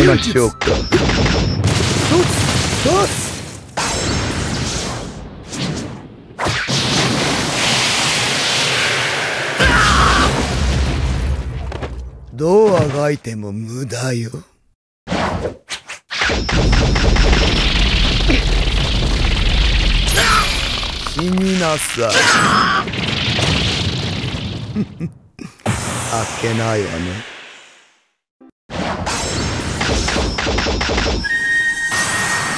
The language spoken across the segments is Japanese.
いましょうかどうあがいても無駄よ。死になさい。あっけないわね。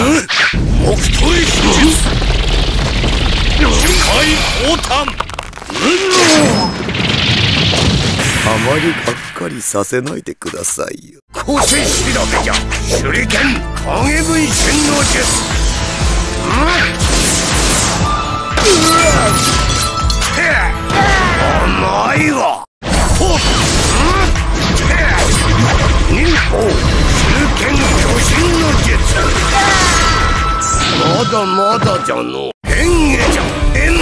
あまりがっかりさせないでくださいよ。個性調べじゃ手裏剣影分身の術。甘いわほっ。まだまだじゃの。変化じゃ変も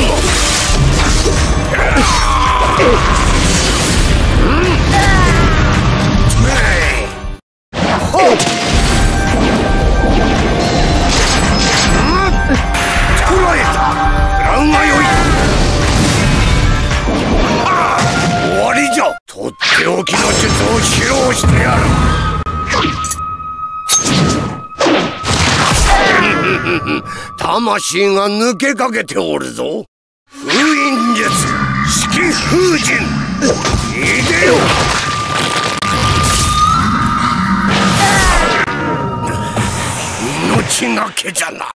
とっておきの術を披露してやる 魂が抜けかけておるぞ。封印術。式封神いでよ。命がけじゃな。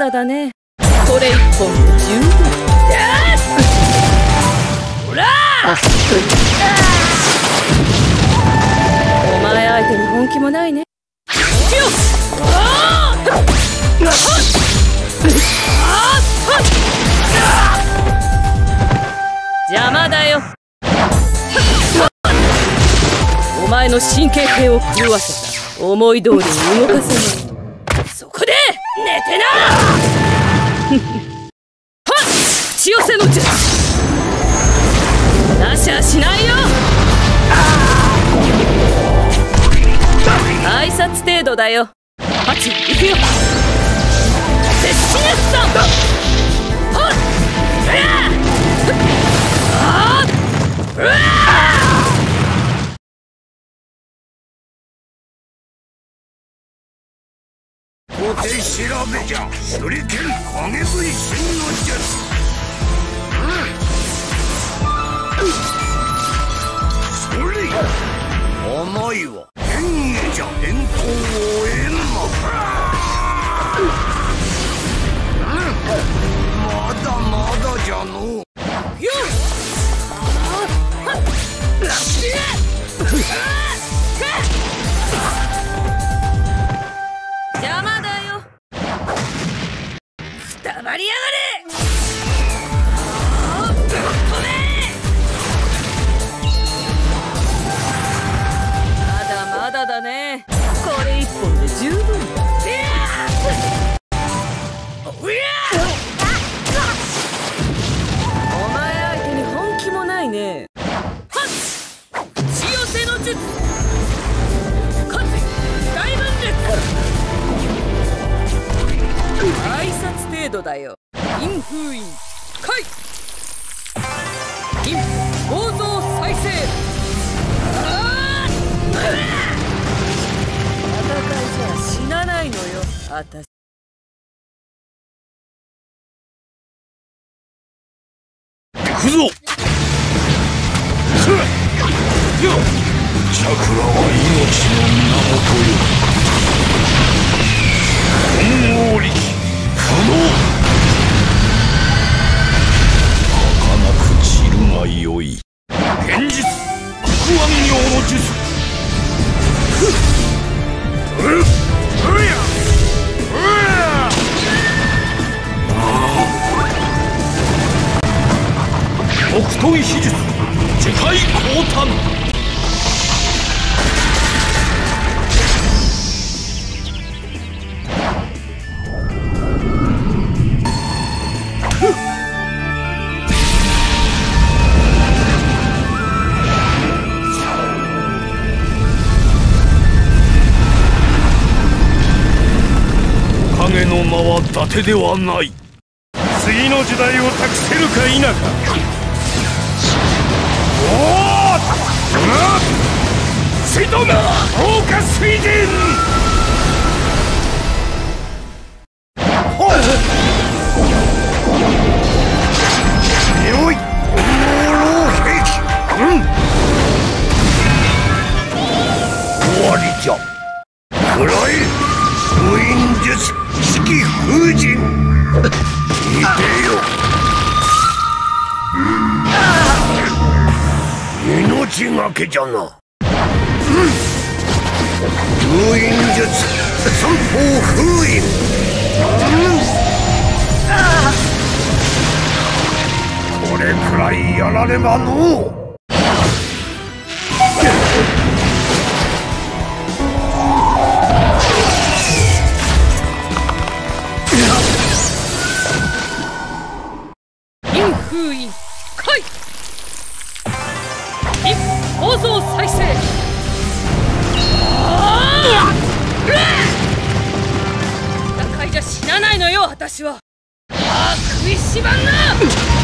だだだね。これ一本で十分ほらお前相手に本気もないね。よ邪魔だよ。お前の神経系を狂わせた。思い通りに動かせない。そこで！寝てな！はっ！口寄せの術。なしゃしないよ！挨拶程度だよ。ハチ行くよ。接しネスさん調べじゃ手裏剣影分身の術それ甘いわ変化じゃ変更をえんのまだまだじゃのよ邪印解陰構造再生。戦いじゃ死なないのよあたし。行くぞ。チャクラは命の源よ。本王力。不能北斗秘術世界降誕。影の名は伊達ではない。次の時代を託せるか否か。水道が豪華水神。命がけじゃな、うん、封印術三方封印、うん、これくらいやらねばの。う放送再生戦いじゃ死なないのよ私は。ああ食いしばんな